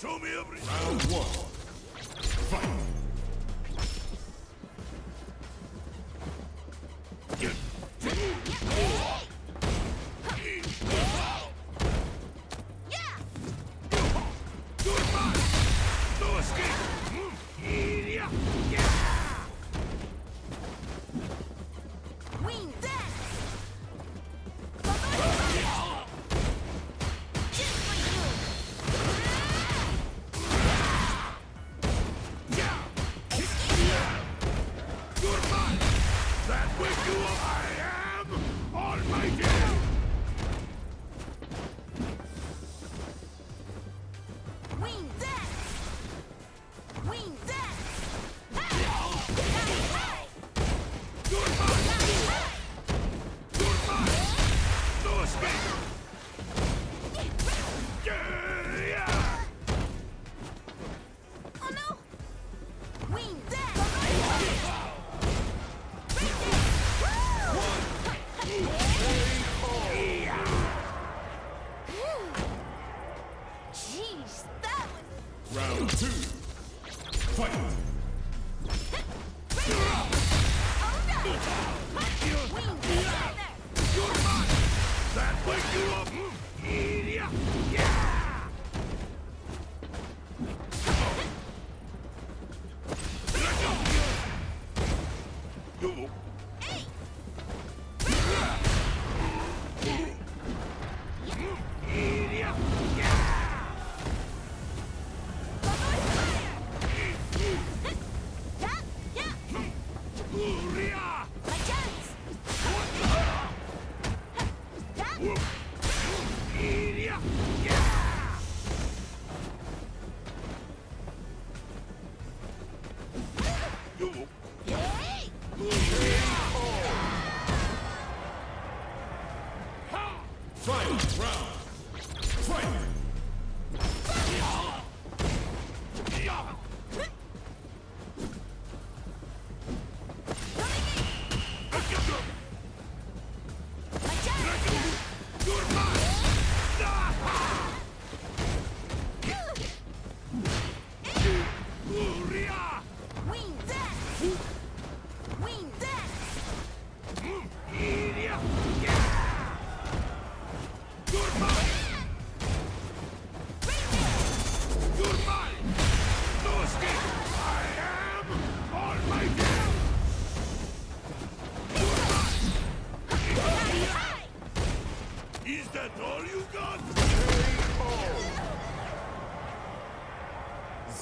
Show me everything. Round one. Fight. With you I am Almighty! Ooh.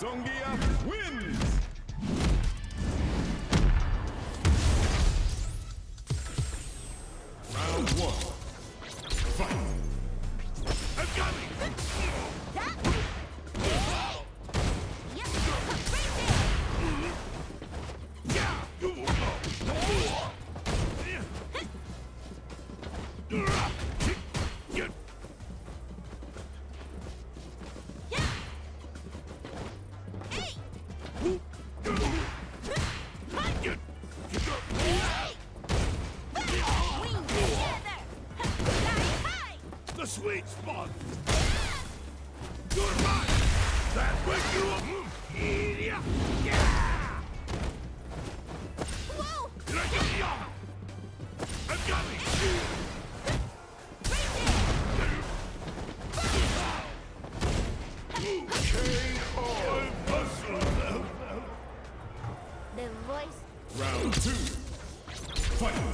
Zongia wins! me? two, fight!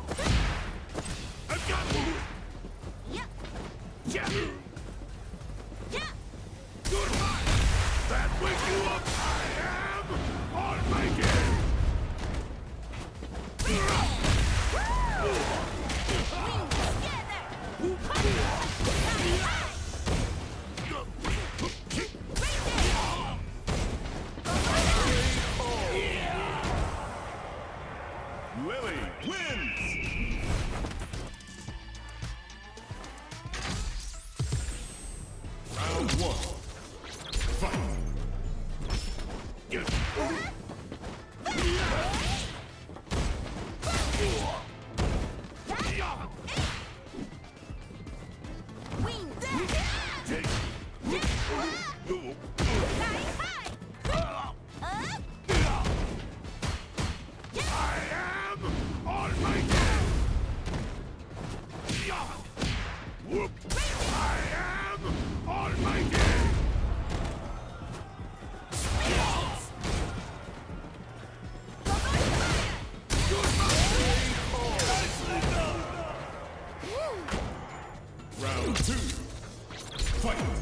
one. Fight!